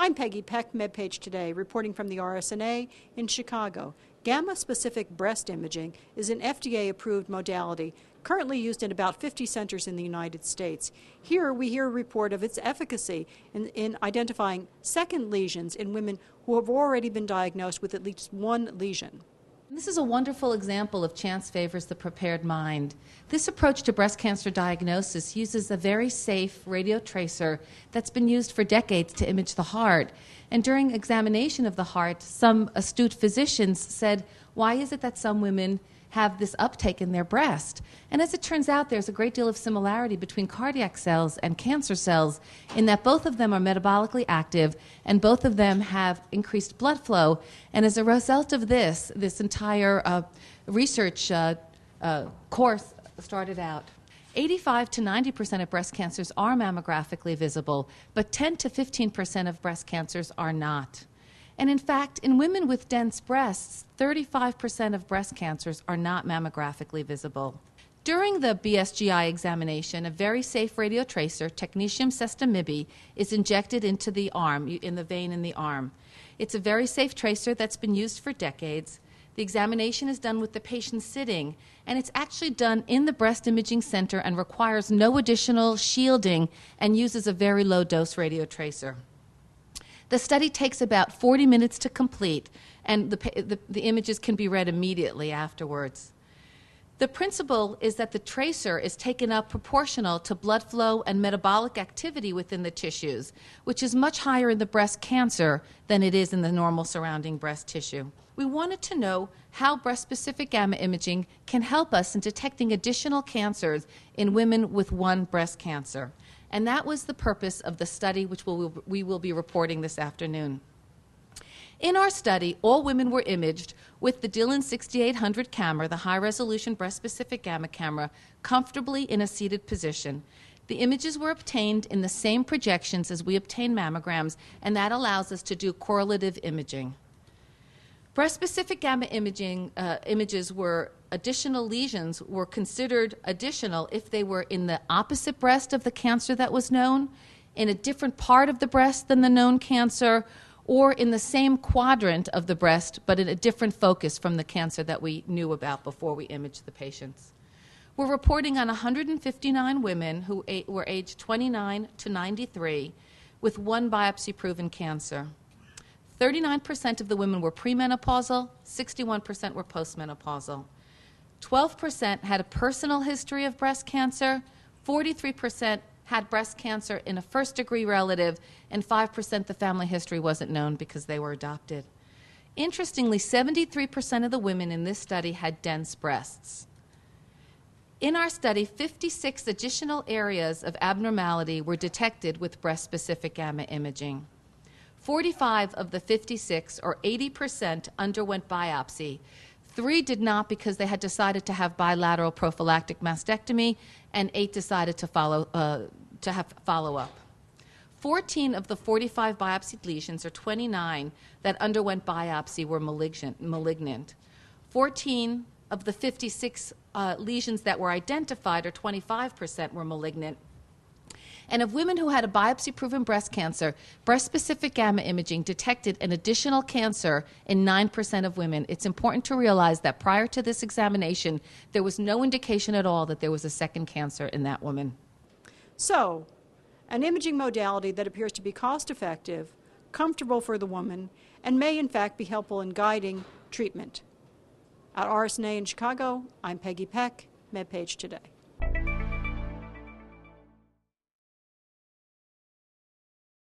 I'm Peggy Peck, MedPage Today, reporting from the RSNA in Chicago. Gamma specific breast imaging is an FDA approved modality currently used in about 50 centers in the United States. Here we hear a report of its efficacy in, in, identifying second lesions in women who have already been diagnosed with at least one lesion. This is a wonderful example of chance favors the prepared mind. This approach to breast cancer diagnosis uses a very safe radio tracer that's been used for decades to image the heart. And during examination of the heart, some astute physicians said, Why is it that some women have this uptake in their breast. And as it turns out, there's a great deal of similarity between cardiac cells and cancer cells in that both of them are metabolically active and both of them have increased blood flow. And as a result of this, this entire uh, research uh, uh, course started out. 85 to 90 percent of breast cancers are mammographically visible, but 10 to 15 percent of breast cancers are not. And in fact, in women with dense breasts, 35% of breast cancers are not mammographically visible. During the BSGI examination, a very safe radio tracer, technetium sestamibi, is injected into the arm, in the vein in the arm. It's a very safe tracer that's been used for decades. The examination is done with the patient sitting, and it's actually done in the breast imaging center and requires no additional shielding and uses a very low dose radio tracer. The study takes about 40 minutes to complete, and the, the, the, images can be read immediately afterwards. The principle is that the tracer is taken up proportional to blood flow and metabolic activity within the tissues, which is much higher in the breast cancer than it is in the normal surrounding breast tissue. We wanted to know how breast specific gamma imaging can help us in detecting additional cancers in women with one breast cancer. And that was the purpose of the study, which we'll, we will be reporting this afternoon. In our study, all women were imaged with the Dilon 6800 camera, the high resolution breast specific gamma camera, comfortably in a seated position. The images were obtained in the same projections as we obtain mammograms, and that allows us to do correlative imaging. Breast specific gamma imaging uh, images were additional lesions were considered additional if they were in the opposite breast of the cancer that was known, in a different part of the breast than the known cancer, or in the same quadrant of the breast but in a different focus from the cancer that we knew about before we imaged the patients. We're reporting on 159 women who were aged 29 to 93 with one biopsy proven cancer. 39% of the women were premenopausal, 61% were postmenopausal. 12% had a personal history of breast cancer, 43% had breast cancer in a first degree relative, and 5% the family history wasn't known because they were adopted. Interestingly, 73% of the women in this study had dense breasts. In our study, 56 additional areas of abnormality were detected with breast specific gamma imaging. 45 of the 56, or 80%, underwent biopsy, Three did not because they had decided to have bilateral prophylactic mastectomy, and eight decided to follow uh, to have follow up. 14 of the 45 biopsied lesions, or 29, that underwent biopsy were malignant. 14 of the 56 uh, lesions that were identified, or 25%, were malignant, and of women who had a biopsy proven breast cancer, breast specific gamma imaging detected an additional cancer in 9% of women. It's important to realize that prior to this examination, there was no indication at all that there was a second cancer in that woman. So, an imaging modality that appears to be cost effective, comfortable for the woman, and may in fact be helpful in guiding treatment. At RSNA in Chicago, I'm Peggy Peck, MedPage Today.